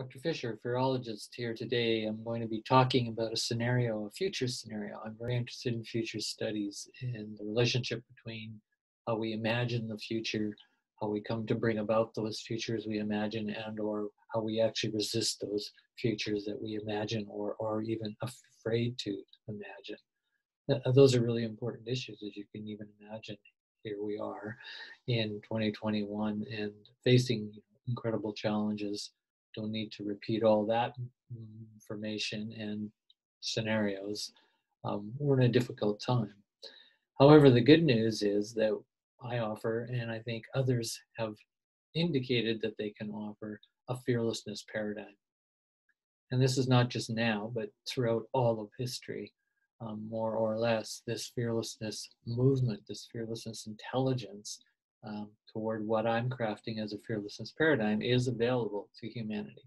Dr. Fisher, fearologist here today. I'm going to be talking about a scenario, a future scenario. I'm very interested in future studies and the relationship between how we imagine the future, how we come to bring about those futures we imagine, and or how we actually resist those futures that we imagine or are even afraid to imagine. Uh, those are really important issues, as you can even imagine. Here we are in 2021 and facing incredible challenges don't need to repeat all that information and scenarios. Um, we're in a difficult time. However, the good news is that I offer, and I think others have indicated that they can offer, a fearlessness paradigm. And this is not just now, but throughout all of history, um, more or less, this fearlessness movement, this fearlessness intelligence um, toward what I'm crafting as a fearlessness paradigm is available to humanity,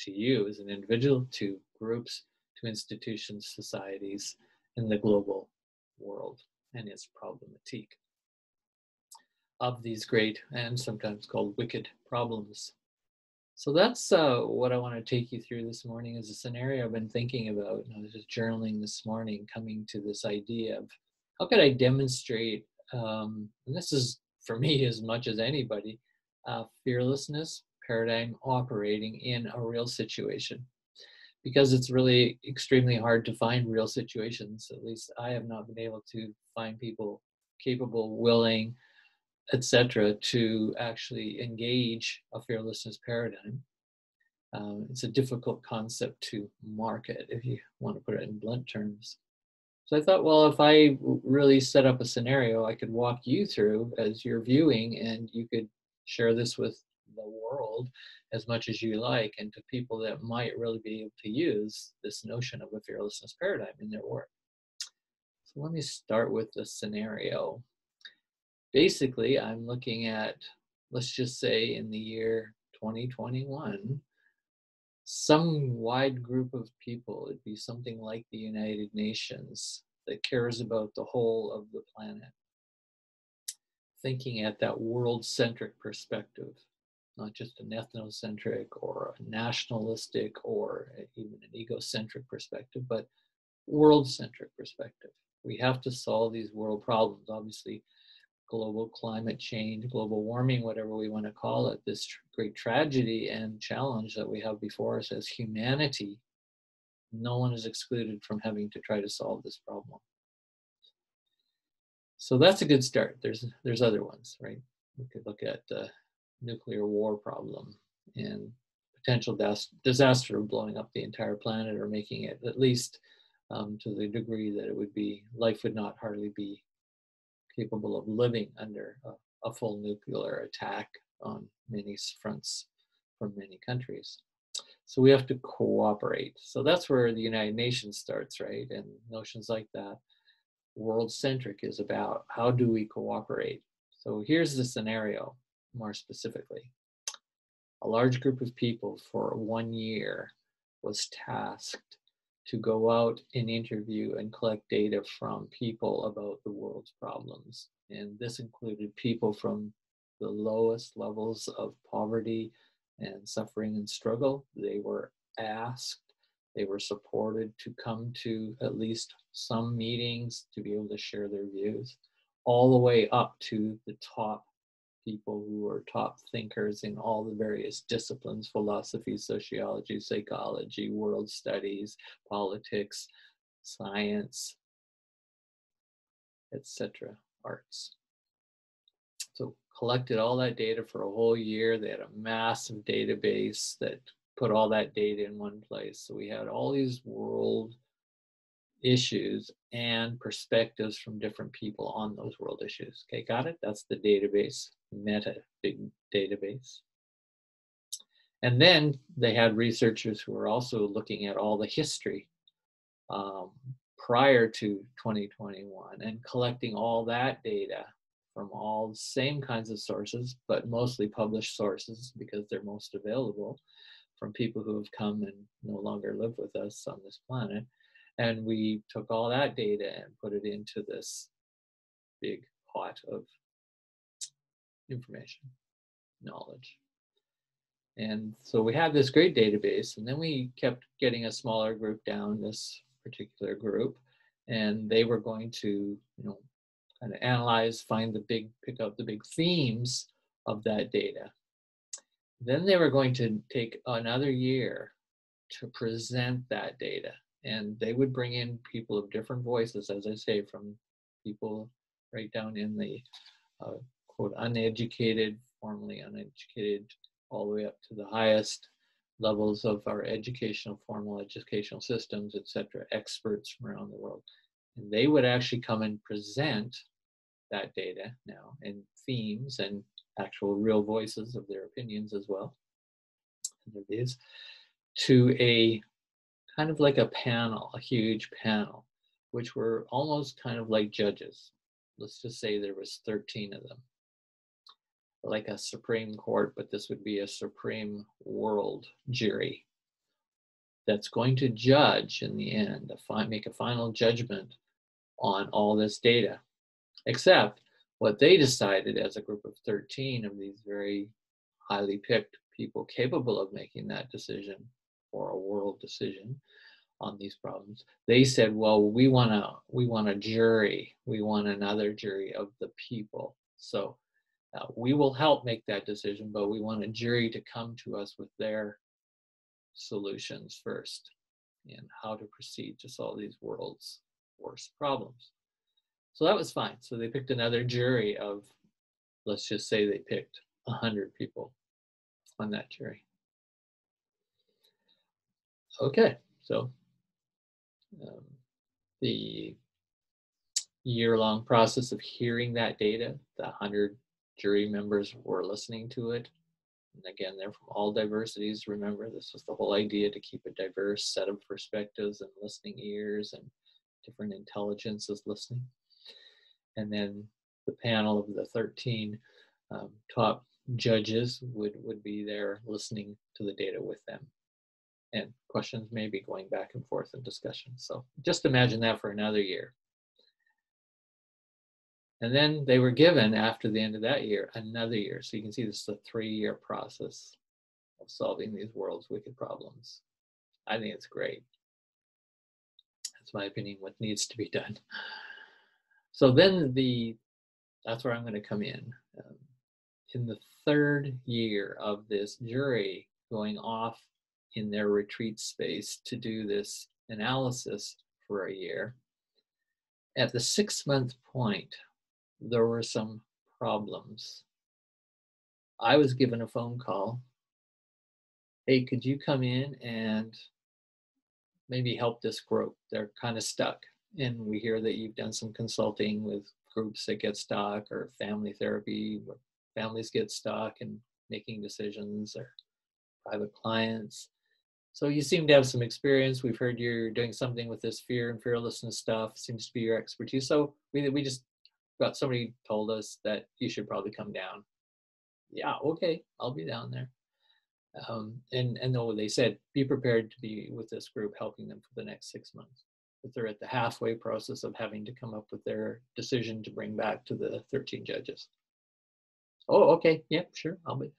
to you as an individual, to groups, to institutions, societies, in the global world and its problematique of these great and sometimes called wicked problems. So that's uh, what I want to take you through this morning is a scenario I've been thinking about. And I was just journaling this morning, coming to this idea of how could I demonstrate um, and this is for me as much as anybody, uh, fearlessness paradigm operating in a real situation. Because it's really extremely hard to find real situations. At least I have not been able to find people capable, willing, etc., to actually engage a fearlessness paradigm. Um, it's a difficult concept to market, if you want to put it in blunt terms. So I thought, well, if I really set up a scenario, I could walk you through as you're viewing, and you could share this with the world as much as you like, and to people that might really be able to use this notion of a fearlessness paradigm in their work. So let me start with the scenario. Basically, I'm looking at, let's just say in the year 2021, some wide group of people, it'd be something like the United Nations that cares about the whole of the planet. Thinking at that world centric perspective, not just an ethnocentric or a nationalistic or even an egocentric perspective, but world centric perspective. We have to solve these world problems. Obviously, global climate change, global warming, whatever we want to call it, this tr- great tragedy and challenge that we have before us as humanity, no one is excluded from having to try to solve this problem. So that's a good start. There's there's other ones, right? We could look at the nuclear war problem and potential disaster of blowing up the entire planet or making it at least um, to the degree that it would be life would not hardly be capable of living under a, a full nuclear attack on many fronts from many countries. So we have to cooperate. So that's where the United Nations starts, right? And notions like that. World centric is about how do we cooperate? So here's the scenario more specifically. A large group of people for one year was tasked to go out and interview and collect data from people about the world's problems. And this included people from the lowest levels of poverty and suffering and struggle. They were asked, they were supported to come to at least some meetings to be able to share their views, all the way up to the top people who are top thinkers in all the various disciplines philosophy, sociology, psychology, world studies, politics, science, etc., arts. So collected all that data for a whole year. They had a massive database that put all that data in one place. So we had all these world issues and perspectives from different people on those world issues. Okay, got it? That's the database, meta big database. And then they had researchers who were also looking at all the history um, prior to 2021 and collecting all that data from all the same kinds of sources, but mostly published sources because they're most available from people who have come and no longer live with us on this planet and we took all that data and put it into this big pot of information, knowledge. And so we had this great database, and then we kept getting a smaller group down, this particular group, and they were going to, you know, kind of analyze, find the big, pick out the big themes of that data. Then they were going to take another year to present that data. And they would bring in people of different voices, as I say, from people right down in the uh, quote uneducated, formerly uneducated, all the way up to the highest levels of our educational, formal educational systems, etc., experts from around the world. And they would actually come and present that data now and themes and actual real voices of their opinions as well, and their views, to a kind of like a panel, a huge panel, which were almost kind of like judges. Let's just say there was 13 of them like a Supreme Court, but this would be a Supreme World jury that's going to judge in the end, make a final judgment on all this data. Except what they decided as a group of 13 of these very highly picked people capable of making that decision or a world decision on these problems they said well we want to we want a jury we want another jury of the people so uh, we will help make that decision, but we want a jury to come to us with their solutions first and how to proceed to solve these world's worst problems. So that was fine. So they picked another jury of, let's just say they picked 100 people on that jury. Okay, so um, the year long process of hearing that data, the 100 jury members were listening to it. And again, they're from all diversities. Remember, this was the whole idea to keep a diverse set of perspectives and listening ears and different intelligences listening. And then the panel of the 13 um, top judges would, would be there listening to the data with them. And questions may be going back and forth in discussion. So just imagine that for another year. And then they were given after the end of that year another year. So you can see this is a three year process of solving these world's wicked problems. I think it's great. That's my opinion, what needs to be done. So then the, that's where I'm going to come in. Um, in the third year of this jury going off in their retreat space to do this analysis for a year, at the six month point, there were some problems. I was given a phone call. Hey, could you come in and maybe help this group? They're kind of stuck. And we hear that you've done some consulting with groups that get stuck or family therapy where families get stuck and making decisions or private clients. So you seem to have some experience. We've heard you're doing something with this fear and fearlessness stuff. Seems to be your expertise. So we we just got somebody told us that you should probably come down. Yeah, okay, I'll be down there. Um, and and though they said be prepared to be with this group helping them for the next six months but they're at the halfway process of having to come up with their decision to bring back to the 13 judges oh okay yeah, sure i'll be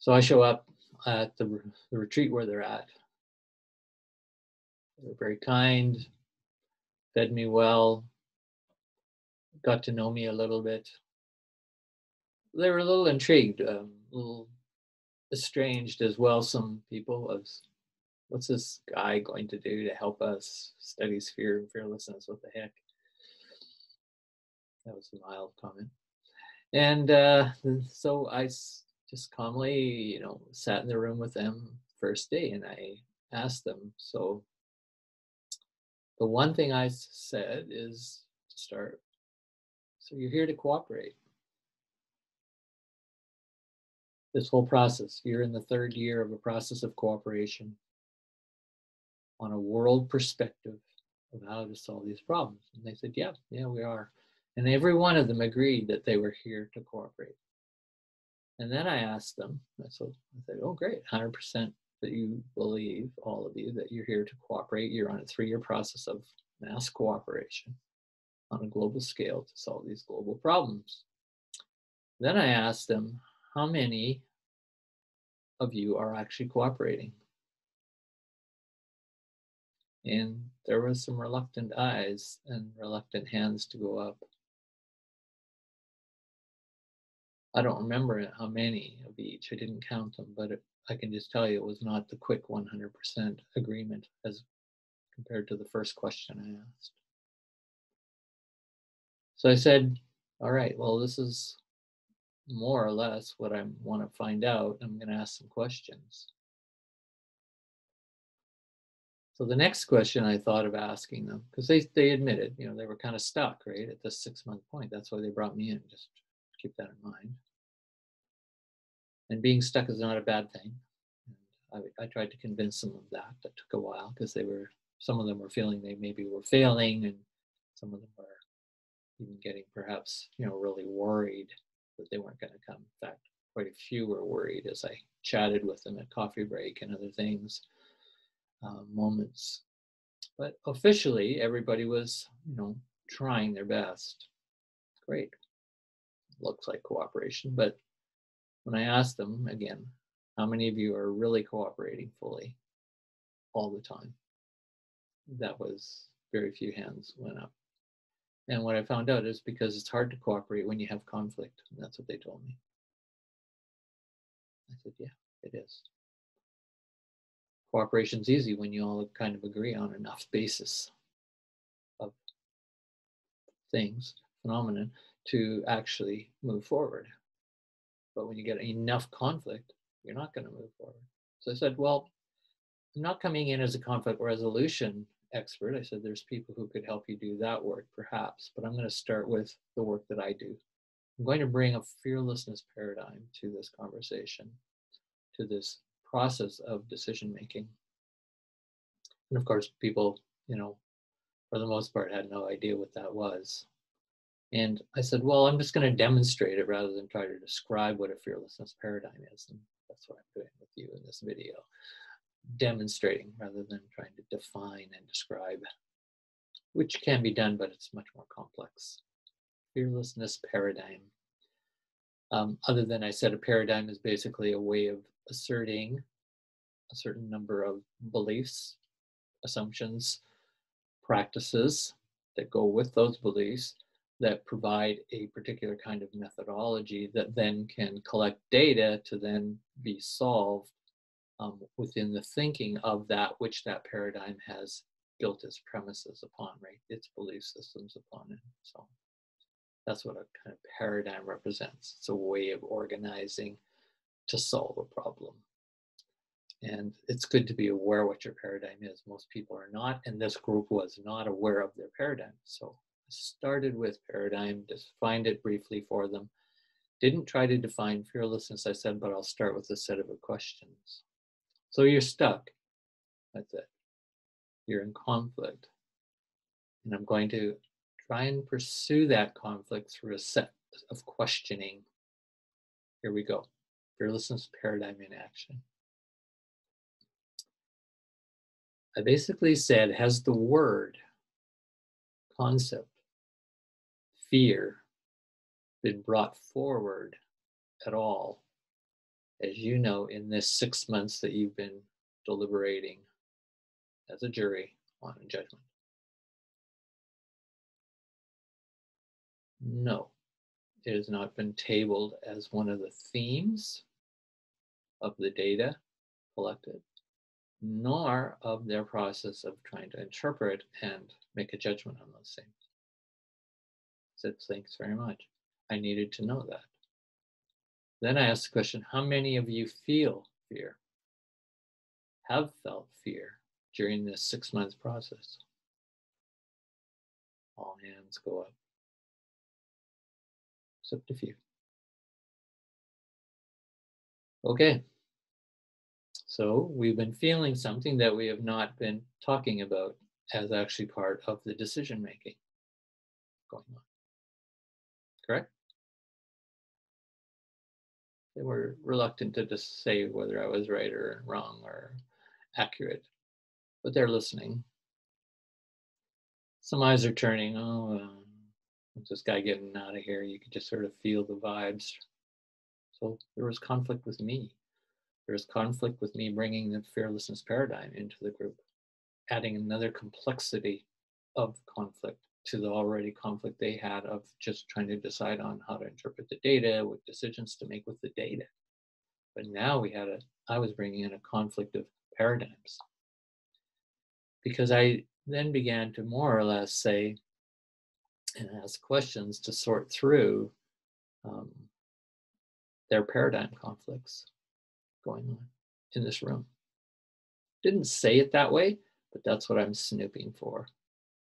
so i show up at the, the retreat where they're at they're very kind fed me well, got to know me a little bit. They were a little intrigued, um, a little estranged as well. Some people was, what's this guy going to do to help us study fear and fearlessness? What the heck? That was a mild comment. And uh, so I just calmly, you know, sat in the room with them first day and I asked them, so the one thing I said is to start. So you're here to cooperate. This whole process, you're in the third year of a process of cooperation on a world perspective of how to solve these problems. And they said, yeah, yeah, we are. And every one of them agreed that they were here to cooperate. And then I asked them, I said, I said oh, great, 100% that you believe, all of you, that you're here to cooperate. You're on a three year process of mass cooperation on a global scale to solve these global problems. Then I asked them, how many of you are actually cooperating? And there was some reluctant eyes and reluctant hands to go up. I don't remember how many of each. I didn't count them, but it, I can just tell you it was not the quick 100% agreement as compared to the first question I asked. So I said, all right, well, this is more or less what I want to find out. I'm going to ask some questions. So the next question I thought of asking them, because they, they admitted, you know, they were kind of stuck, right, at the six month point. That's why they brought me in, just keep that in mind. And being stuck is not a bad thing. I, I tried to convince them of that. That took a while because they were, some of them were feeling they maybe were failing, and some of them were even getting perhaps, you know, really worried that they weren't going to come. In fact, quite a few were worried as I chatted with them at coffee break and other things, uh, moments. But officially, everybody was, you know, trying their best. Great. Looks like cooperation. But when I asked them again, how many of you are really cooperating fully all the time? That was very few hands went up. And what I found out is because it's hard to cooperate when you have conflict. And that's what they told me. I said, yeah, it is. Cooperation's easy when you all kind of agree on enough basis of things, phenomenon, to actually move forward. But when you get enough conflict, you're not going to move forward. So I said, well, I'm not coming in as a conflict resolution expert. I said, there's people who could help you do that work, perhaps, but I'm going to start with the work that I do. I'm going to bring a fearlessness paradigm to this conversation, to this process of decision making. And of course, people, you know, for the most part, had no idea what that was. And I said, well, I'm just going to demonstrate it rather than try to describe what a fearlessness paradigm is. And that's what I'm doing with you in this video demonstrating rather than trying to define and describe, which can be done, but it's much more complex. Fearlessness paradigm. Um, other than I said, a paradigm is basically a way of asserting a certain number of beliefs, assumptions, practices that go with those beliefs that provide a particular kind of methodology that then can collect data to then be solved um, within the thinking of that which that paradigm has built its premises upon, right? Its belief systems upon it. So that's what a kind of paradigm represents. It's a way of organizing to solve a problem. And it's good to be aware what your paradigm is. Most people are not, and this group was not aware of their paradigm. So started with paradigm, defined it briefly for them. Didn't try to define fearlessness, I said, but I'll start with a set of questions. So you're stuck. That's it. You're in conflict. And I'm going to try and pursue that conflict through a set of questioning. Here we go. Fearlessness paradigm in action. I basically said, has the word, concept, fear been brought forward at all as you know, in this six months that you've been deliberating as a jury on a judgment? No, it has not been tabled as one of the themes of the data collected, nor of their process of trying to interpret and make a judgment on those things. Said, thanks very much. I needed to know that. Then I asked the question how many of you feel fear? Have felt fear during this six month process? All hands go up, except a few. Okay, so we've been feeling something that we have not been talking about as actually part of the decision making going on. Correct? they were reluctant to just say whether I was right or wrong or accurate, but they're listening. Some eyes are turning. Oh, um, this guy getting out of here? You could just sort of feel the vibes So there was conflict with me. There was conflict with me bringing the fearlessness paradigm into the group, adding another complexity of conflict to the already conflict they had of just trying to decide on how to interpret the data, what decisions to make with the data. But now we had a, I was bringing in a conflict of paradigms. Because I then began to more or less say and ask questions to sort through um, their paradigm conflicts going on in this room. Didn't say it that way, but that's what I'm snooping for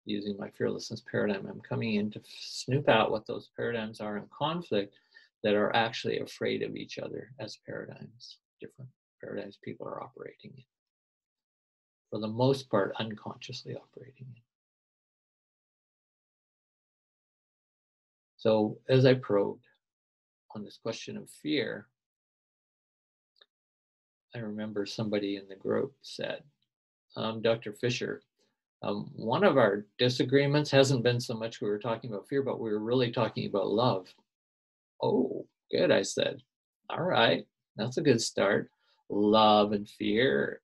using my fearlessness paradigm. I'm coming in to snoop out what those paradigms are in conflict that are actually afraid of each other as paradigms, different paradigms people are operating in. For the most part, unconsciously operating in. So as I probed on this question of fear, I remember somebody in the group said, um, Dr. Fisher, um, one of our disagreements hasn't been so much we were talking about fear, but we were really talking about love. Oh, good, I said. All right, that's a good start. Love and fear,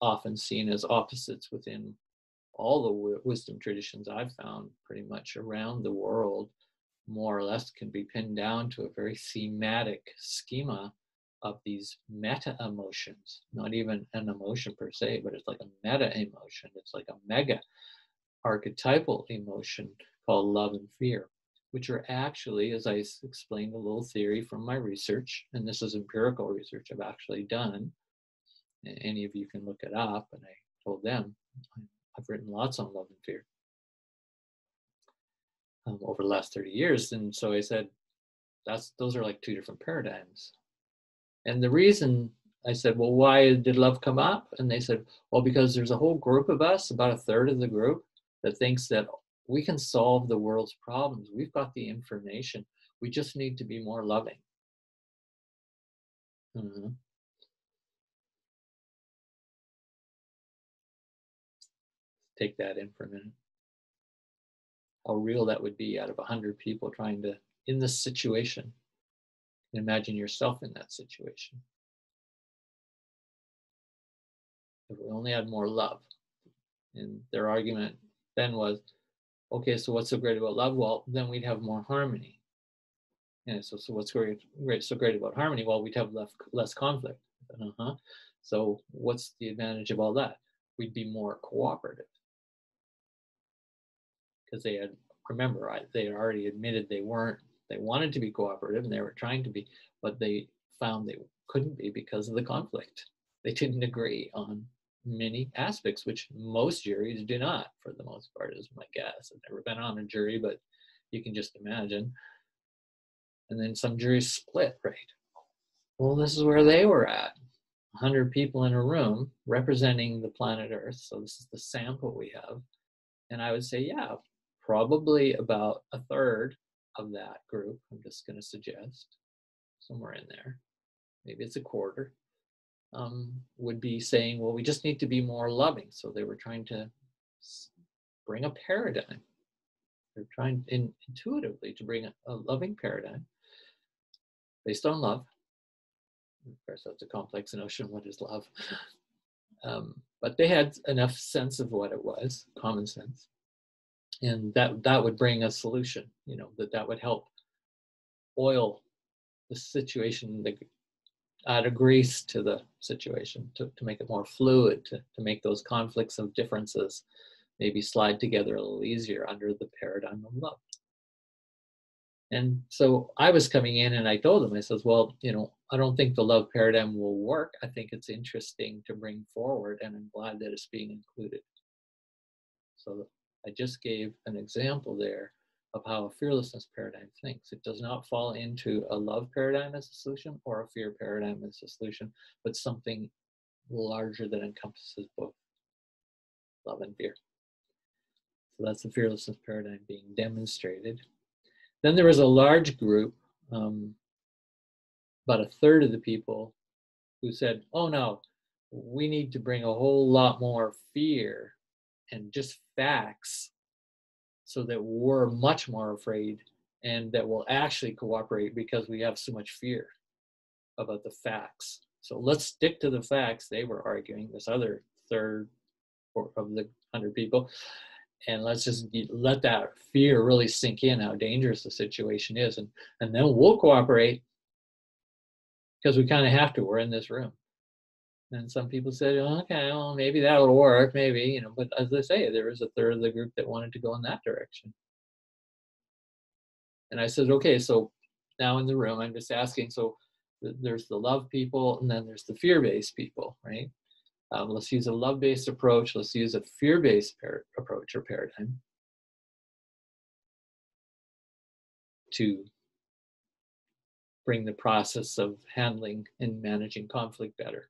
often seen as opposites within all the w- wisdom traditions I've found pretty much around the world, more or less can be pinned down to a very thematic schema of these meta emotions, not even an emotion per se, but it's like a meta emotion. It's like a mega archetypal emotion called love and fear, which are actually, as I explained a little theory from my research, and this is empirical research I've actually done. Any of you can look it up, and I told them I've written lots on love and fear um, over the last 30 years. And so I said, that's those are like two different paradigms. And the reason I said, well, why did love come up? And they said, well, because there's a whole group of us, about a third of the group, that thinks that we can solve the world's problems. We've got the information. We just need to be more loving. Mm-hmm. Take that in for a minute. How real that would be out of 100 people trying to, in this situation, imagine yourself in that situation. If we only had more love. And their argument then was, okay, so what's so great about love? Well, then we'd have more harmony. And so, so what's great, great, so great about harmony? Well, we'd have less, less conflict. Uh-huh. So what's the advantage of all that? We'd be more cooperative. Because they had, remember, I, they had already admitted they weren't they wanted to be cooperative and they were trying to be, but they found they couldn't be because of the conflict. They didn't agree on many aspects, which most juries do not, for the most part, is my guess. I've never been on a jury, but you can just imagine. And then some juries split, right? Well, this is where they were at 100 people in a room representing the planet Earth. So this is the sample we have. And I would say, yeah, probably about a third of that group, I'm just going to suggest somewhere in there, maybe it's a quarter, um, would be saying, well, we just need to be more loving. So they were trying to bring a paradigm. They're trying in, intuitively to bring a, a loving paradigm based on love. Of course, that's a complex notion. What is love? Um, but they had enough sense of what it was, common sense, and that that would bring a solution you know that that would help oil the situation the add a grease to the situation to, to make it more fluid to, to make those conflicts of differences maybe slide together a little easier under the paradigm of love. And so i was coming in and i told them i says well you know i don't think the love paradigm will work. I think it's interesting to bring forward and i'm glad that it's being included. So I just gave an example there of how a fearlessness paradigm thinks. It does not fall into a love paradigm as a solution or a fear paradigm as a solution, but something larger that encompasses both love and fear. So that's the fearlessness paradigm being demonstrated. Then there was a large group, um, about a third of the people, who said, oh no, we need to bring a whole lot more fear and just facts so that we're much more afraid and that will actually cooperate because we have so much fear. about the facts. So let's stick to the facts. They were arguing this other third of the hundred people, and let's just let that fear really sink in how dangerous the situation is, and and then we'll cooperate because we kind of have to. We're in this room. And some people said, oh, okay, well, maybe that'll work, maybe, you know. But as I say, there was a third of the group that wanted to go in that direction. And I said, okay, so now in the room, I'm just asking, so there's the love people and then there's the fear-based people, right? Um, let's use a love-based approach. Let's use a fear-based par- approach or paradigm to bring the process of handling and managing conflict better.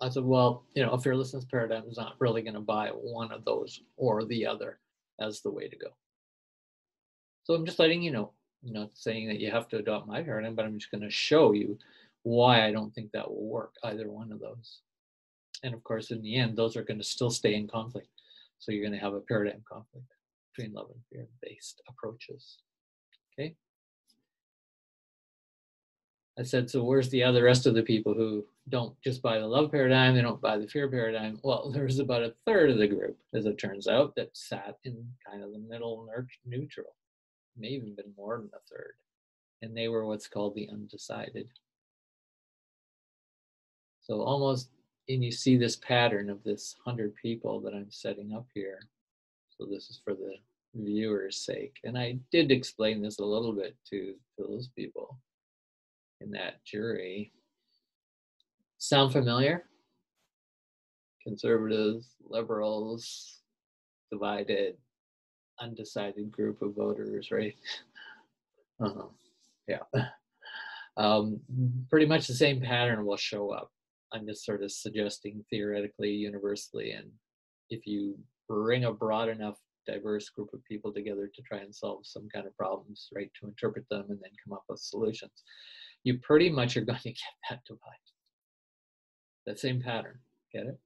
I said, well, you know, a fearlessness paradigm is not really going to buy one of those or the other as the way to go. So I'm just letting you know, I'm not saying that you have to adopt my paradigm, but I'm just going to show you why I don't think that will work, either one of those. And of course, in the end, those are going to still stay in conflict. So you're going to have a paradigm conflict between love and fear based approaches. Okay. I said, so where's the other rest of the people who don't just buy the love paradigm, they don't buy the fear paradigm? Well, there's about a third of the group, as it turns out, that sat in kind of the middle neutral, may even more than a third. And they were what's called the undecided. So almost, and you see this pattern of this hundred people that I'm setting up here. So this is for the viewer's sake. And I did explain this a little bit to those people in that jury. Sound familiar? Conservatives, liberals, divided, undecided group of voters, right? uh-huh. Yeah. Um, pretty much the same pattern will show up. I'm just sort of suggesting theoretically, universally, and if you bring a broad enough diverse group of people together to try and solve some kind of problems, right, to interpret them and then come up with solutions you pretty much are going to get that divide. That same pattern. Get it?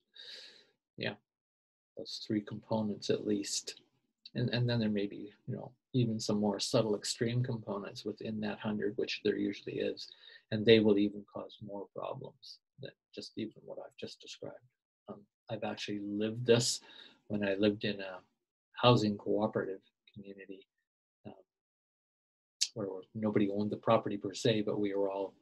Yeah. Those three components at least. And, and then there may be, you know, even some more subtle extreme components within that hundred, which there usually is. And they will even cause more problems than just even what I've just described. Um, I've actually lived this when I lived in a housing cooperative community where nobody owned the property per se, but we were all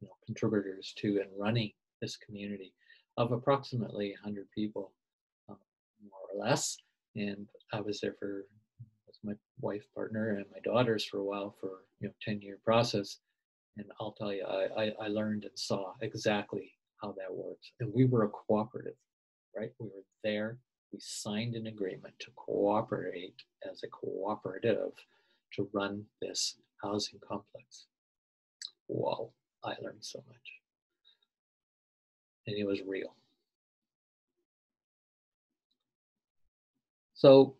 you know, contributors to and running this community of approximately 100 people, um, more or less. And I was there for with my wife, partner, and my daughters for a while for you know 10 year process. And I'll tell you, I, I, I learned and saw exactly how that works. And we were a cooperative, right? We were there. We signed an agreement to cooperate as a cooperative to run this housing complex. Wow, I learned so much. And it was real. So,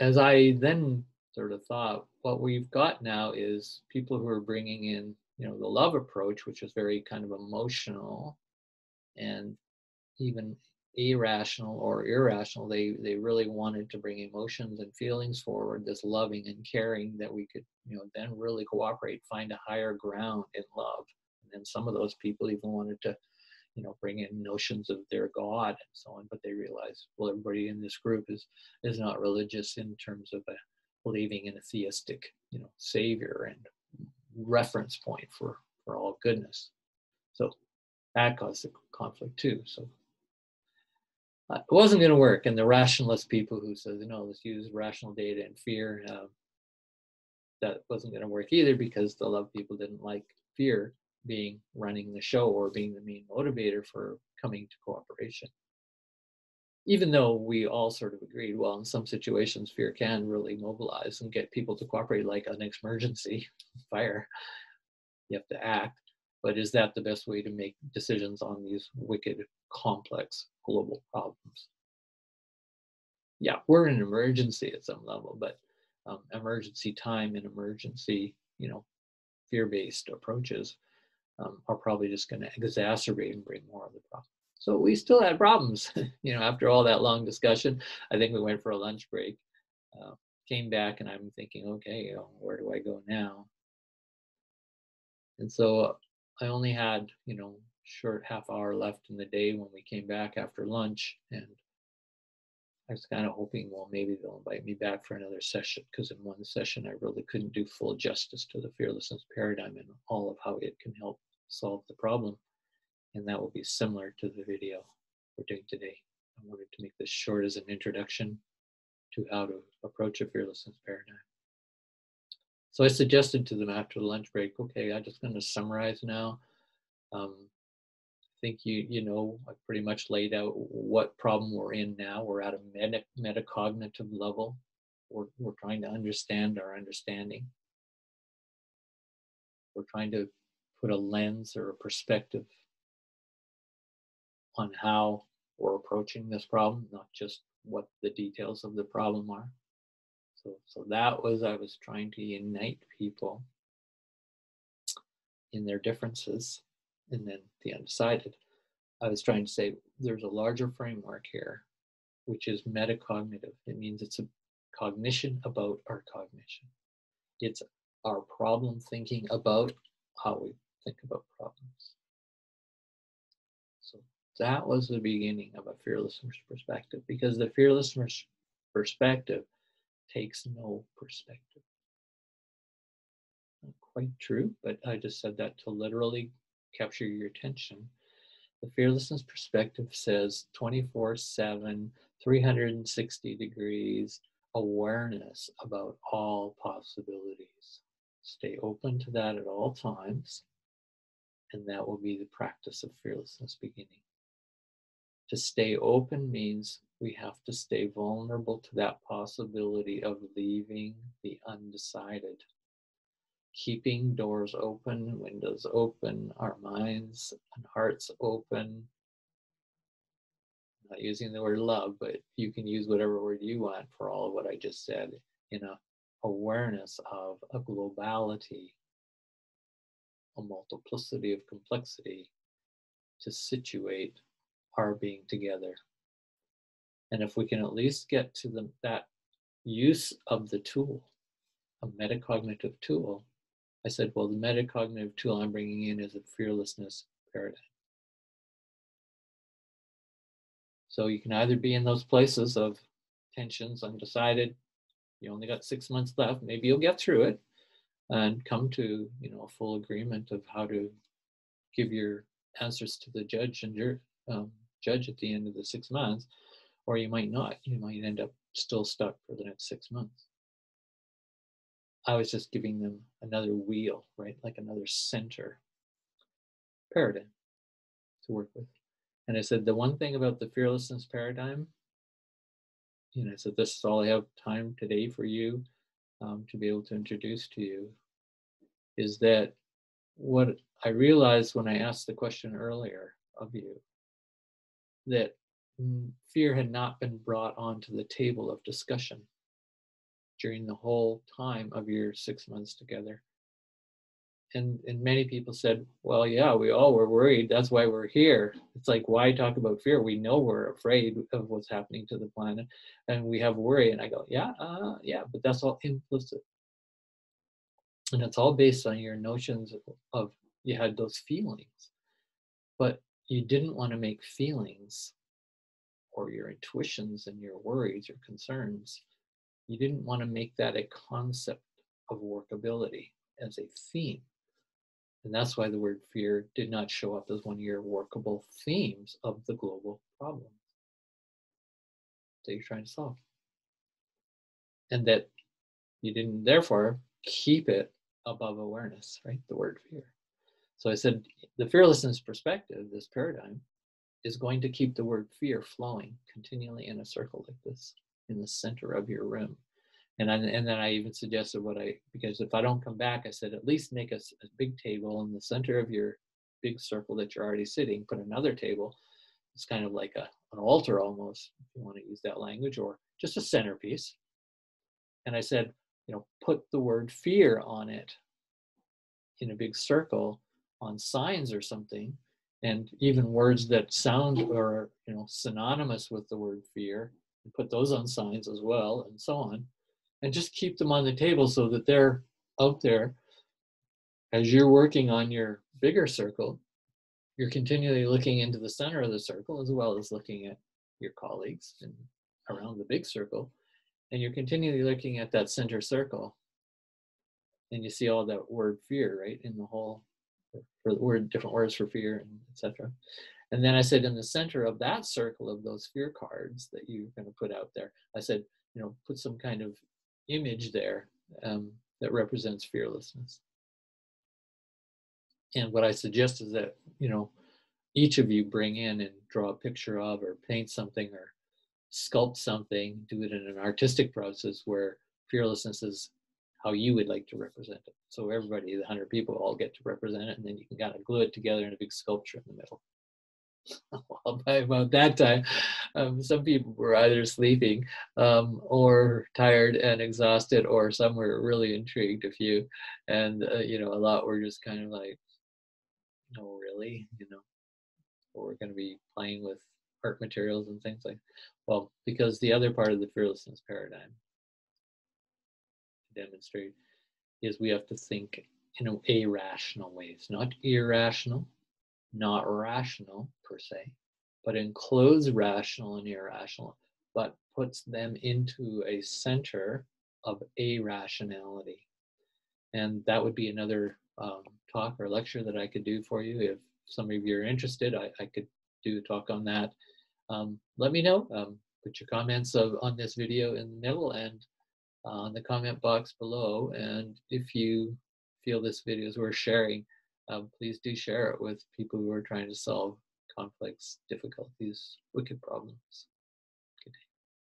as I then sort of thought, what we've got now is people who are bringing in, you know, the love approach, which is very kind of emotional and even arational or irrational they they really wanted to bring emotions and feelings forward this loving and caring that we could you know then really cooperate find a higher ground in love. And then some of those people even wanted to you know bring in notions of their god and so on but they realized well everybody in this group is is not religious in terms of a, believing in a theistic you know savior and reference point for for all goodness. So that caused the conflict too so it wasn't going to work. And the rationalist people who said, you know, let's use rational data and fear, uh, that wasn't going to work either because the love people didn't like fear being running the show or being the main motivator for coming to cooperation. Even though we all sort of agreed, well, in some situations, fear can really mobilize and get people to cooperate, like an emergency fire. You have to act. But is that the best way to make decisions on these wicked, complex global problems? Yeah, we're in an emergency at some level, but um, emergency time and emergency, you know, fear-based approaches um, are probably just going to exacerbate and bring more of the problem. So we still had problems, you know, after all that long discussion. I think we went for a lunch break, uh, came back, and I'm thinking, okay, you know, where do I go now? And so I only had, you know, short half hour left in the day when we came back after lunch. And I was kind of hoping, well, maybe they'll invite me back for another session because in one session I really couldn't do full justice to the fearlessness paradigm and all of how it can help solve the problem. And that will be similar to the video we're doing today. I wanted to make this short as an introduction to how to approach a fearlessness paradigm. So I suggested to them after the lunch break, okay, I'm just going to summarize now. Um, think you you know I pretty much laid out what problem we're in now. We're at a meta, metacognitive level. We're, we're trying to understand our understanding. We're trying to put a lens or a perspective on how we're approaching this problem, not just what the details of the problem are. So, so that was, I was trying to unite people in their differences and then the undecided. I was trying to say there's a larger framework here, which is metacognitive. It means it's a cognition about our cognition. It's our problem thinking about how we think about problems. So that was the beginning of a fearlessness perspective because the fearlessness perspective takes no perspective. Not quite true, but I just said that to literally capture your attention. The fearlessness perspective says 24 7, 360 degrees awareness about all possibilities. Stay open to that at all times, and that will be the practice of fearlessness beginning. To stay open means we have to stay vulnerable to that possibility of leaving the undecided. Keeping doors open, windows open, our minds and hearts open. I'm not using the word love, but you can use whatever word you want for all of what I just said in a awareness of a globality, a multiplicity of complexity to situate our being together. And if we can at least get to the, that use of the tool, a metacognitive tool, I said, well, the metacognitive tool I'm bringing in is a fearlessness paradigm. So you can either be in those places of tensions, undecided, you only got six months left, maybe you'll get through it and come to, you know, a full agreement of how to give your answers to the judge and your um, judge at the end of the six months or you might not. You might end up still stuck for the next six months. I was just giving them another wheel, right? Like another center paradigm to work with. And I said, the one thing about the fearlessness paradigm, you know, I said, this is all I have time today for you um, to be able to introduce to you, is that what I realized when I asked the question earlier of you, that fear had not been brought onto the table of discussion during the whole time of your six months together. And, and many people said, well, yeah, we all were worried. That's why we're here. It's like, why talk about fear? We know we're afraid of what's happening to the planet and we have worry. And I go, yeah, uh, yeah, but that's all implicit. And it's all based on your notions of, of you had those feelings, but you didn't want to make feelings or your intuitions and your worries or concerns, you didn't want to make that a concept of workability as a theme. And that's why the word fear did not show up as one of your workable themes of the global problem that you're trying to solve. And that you didn't, therefore, keep it above awareness, right? The word fear. So I said the fearlessness perspective, this paradigm, is going to keep the word fear flowing continually in a circle like this in the center of your room. And, I, and then I even suggested what I, because if I don't come back, I said, at least make a, a big table in the center of your big circle that you're already sitting, put another table. It's kind of like a, an altar almost, if you want to use that language, or just a centerpiece. And I said, you know, put the word fear on it in a big circle on signs or something and even words that sound or you know synonymous with the word fear and put those on signs as well and so on and just keep them on the table so that they're out there as you're working on your bigger circle, you're continually looking into the center of the circle as well as looking at your colleagues and around the big circle. And you're continually looking at that center circle. And you see all that word fear, right, in the whole, for the word, different words for fear and etc. And then I said, in the center of that circle of those fear cards that you're going to put out there, I said, you know, put some kind of image there um, that represents fearlessness. And what I suggest is that, you know, each of you bring in and draw a picture of or paint something or sculpt something, do it in an artistic process where fearlessness is how you would like to represent it. So everybody, the 100 people, all get to represent it, and then you can kind of glue it together in a big sculpture in the middle. Well, by about that time, um, some people were either sleeping um, or tired and exhausted, or some were really intrigued. A few, and uh, you know, a lot were just kind of like, "No, really," you know. We're going to be playing with art materials and things like. Well, because the other part of the fearlessness paradigm to demonstrate is we have to think in arational ways, not irrational not rational per se, but includes rational and irrational, but puts them into a center of arationality. And that would be another um, talk or lecture that I could do for you. If some of you are interested, I, I could do a talk on that. Um, let me know. Um, put your comments of, on this video in the middle and uh, on the comment box below. And if you feel this video is worth sharing, um, please do share it with people who are trying to solve conflicts, difficulties, wicked problems.